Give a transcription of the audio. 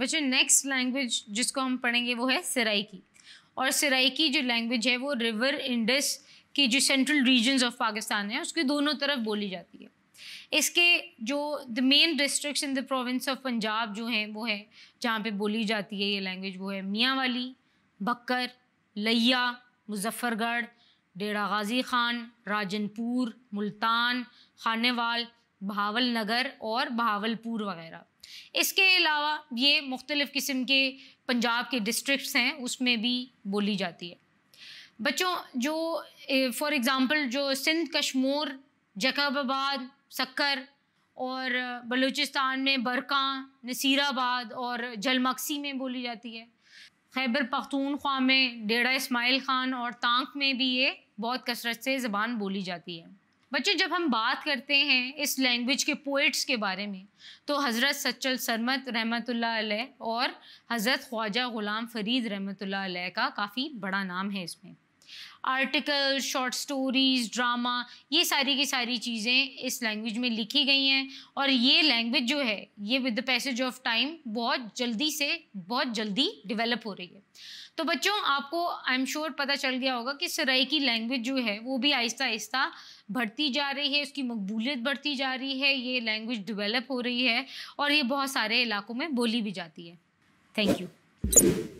बच्चों next language जिसको हम पढ़ेंगे वो है सराइकी। और सराइकी जो लैंग्वेज है, वो रिवर इंडस की जो सेंट्रल रीजन्स ऑफ़ पाकिस्तान है, उसके दोनों तरफ़ बोली जाती है। इसके जो the main district in the province of Punjab जो हैं, वो है, जहाँ पे बोली जाती है ये लैंग्वेज वो है मियाँ वाली बकर लिया, मुजफ्फरगढ़, डेरा गाजी ख़ान, राजनपुर, मुल्तान, खानेवाल भावल नगर और भावलपुर वगैरह। इसके अलावा ये मुख्तलिफ़ किस्म के पंजाब के डिस्ट्रिक्ट्स हैं, उसमें भी बोली जाती है। बच्चों, जो फॉर एग्ज़ाम्पल जो सिंध, कश्मोर, जकाबाबाद, सक्कर और बलूचिस्तान में बरका, नसीराबाद और जलमक्सी में बोली जाती है। खैबर पख्तूनख्वा में डेरा इस्माइल ख़ान और तांक में भी ये बहुत कसरत से ज़बान बोली जाती है। बच्चों, जब हम बात करते हैं इस लैंग्वेज के पोइट्स के बारे में तो हज़रत सच्चल सरमत रहमत और हज़रत ख्वाजा ग़ुलाम फ़रीद रहमत का काफ़ी बड़ा नाम है इसमें। आर्टिकल शॉर्ट स्टोरीज़, ड्रामा, ये सारी की सारी चीज़ें इस लैंग्वेज में लिखी गई हैं। और ये लैंग्वेज जो है, ये with the passage of time बहुत जल्दी से, बहुत जल्दी डेवलप हो रही है। तो बच्चों, आपको आई एम श्योर पता चल गया होगा कि सराई की लैंग्वेज जो है, वो भी आहिस्ता आहिस्ता बढ़ती जा रही है, उसकी मकबूलियत बढ़ती जा रही है, ये लैंग्वेज डेवलप हो रही है और ये बहुत सारे इलाकों में बोली भी जाती है। Thank you